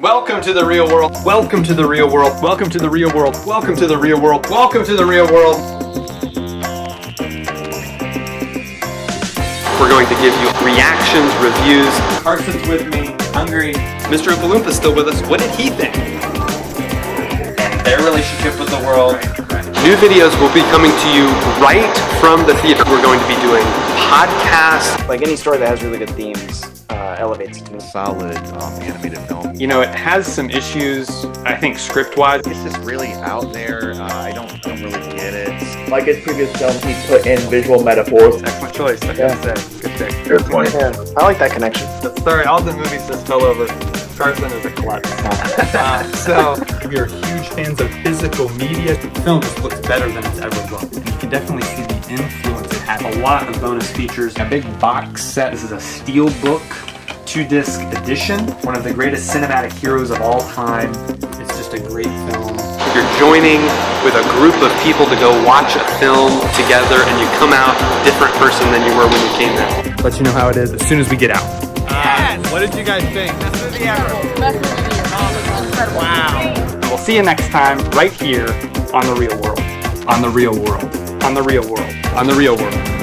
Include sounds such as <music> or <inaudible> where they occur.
Welcome to the Reel World. Welcome to the Reel World. Welcome to the Reel World. Welcome to the Reel World. Welcome to the Reel World. We're going to give you reactions, reviews. Karson's with me, hungry, Mr. Oompa still with us. What did he think? And their relationship with the world. New videos will be coming to you right from the theater. We're going to be doing podcasts. Like any story that has really good themes uh, elevates it to me. solid um, animated film. You know, it has some issues, I think, script-wise. It's just really out there. Uh, I don't don't really get it. Like his previous films, he put in visual metaphors. Excellent choice, I gotta say. Good pick. Good point. Yeah, I like that connection. Sorry, all the movies just fell over. Karson is a klutz. <laughs> uh, so, If you're huge fans of physical media, the film just looks better than it's ever looked. You can definitely see the influence it had. A lot of bonus features. A big box set. This is a steel book, two disc edition. One of the greatest cinematic heroes of all time. It's just a great film. you're joining with a group of people to go watch a film together, and you come out a different person than you were when you came in. Let you know how it is as soon as we get out. What did you guys think? Wow! We'll see you next time right here on the Reel World. On the Reel World. On the Reel World. On the Reel World.